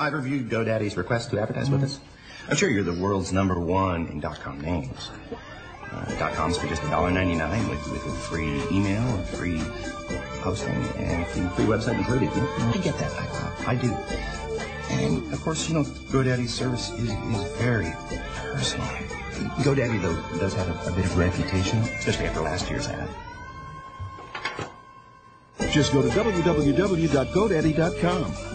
I've reviewed GoDaddy's request to advertise with us. I'm sure you're the world's number one in .com names. Uh, .com's for just $1.99 with, with free email and free hosting and free, free website included. You know, I get that. I, I do. And of course, you know, GoDaddy's service is, is very personal. GoDaddy, though, does have a, a bit of reputation, especially after last year's ad. Just go to www.godaddy.com.